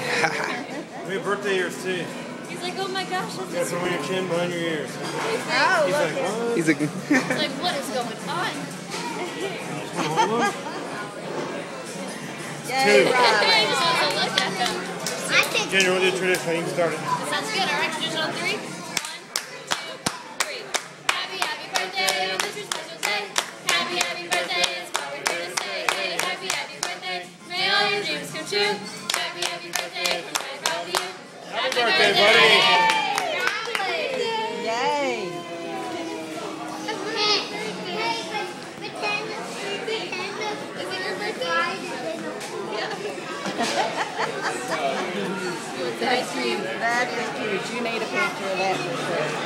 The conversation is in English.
birthday ears too. He's like, oh my gosh, You got that's some on your chin behind your ears. Oh, He's like, what? He's a. like, what is going on? Yay, Two. Riley. I just want to look at him. I think Jenny, we'll do traditional. You can start it. That sounds good. All right, traditional three. One, two, three. Happy, happy birthday on this your special day. Happy, happy birthday is what we're here to say. Hey, happy, happy birthday. May all your dreams come true. Happy, happy want the ice cream? That is cute. You need a picture of that for sure.